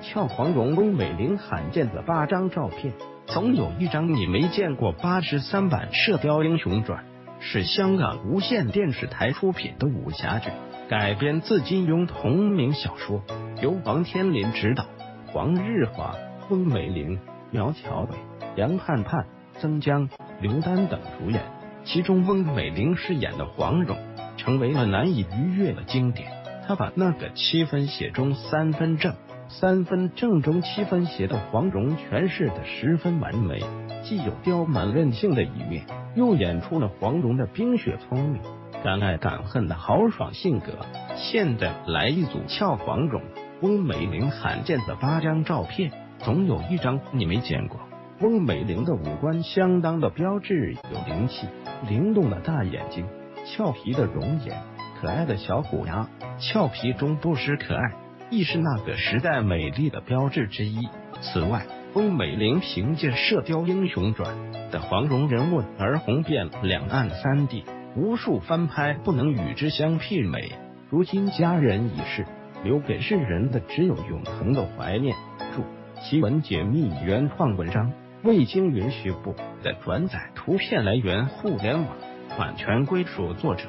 俏黄蓉翁美玲罕见的八张照片，总有一张你没见过。八十三版《射雕英雄传》是香港无线电视台出品的武侠剧，改编自金庸同名小说，由王天林执导，黄日华、翁美玲、苗侨伟、杨盼盼、曾江、刘丹等主演。其中，翁美玲饰演的黄蓉成为了难以逾越的经典。她把那个七分写中三分正、三分正中七分邪的黄蓉诠释的十分完美，既有刁蛮任性的一面，又演出了黄蓉的冰雪聪明、敢爱敢恨的豪爽性格。现在来一组俏黄蓉翁美玲罕见的八张照片，总有一张你没见过。翁美玲的五官相当的标致，有灵气。灵动的大眼睛，俏皮的容颜，可爱的小虎牙，俏皮中不失可爱，亦是那个时代美丽的标志之一。此外，翁美玲凭借《射雕英雄传》的黄蓉人物而红遍两岸三地，无数翻拍不能与之相媲美。如今佳人已逝，留给世人的只有永恒的怀念。注：奇闻解密原创文章。未经允许不的转载，图片来源互联网，版权归属作者。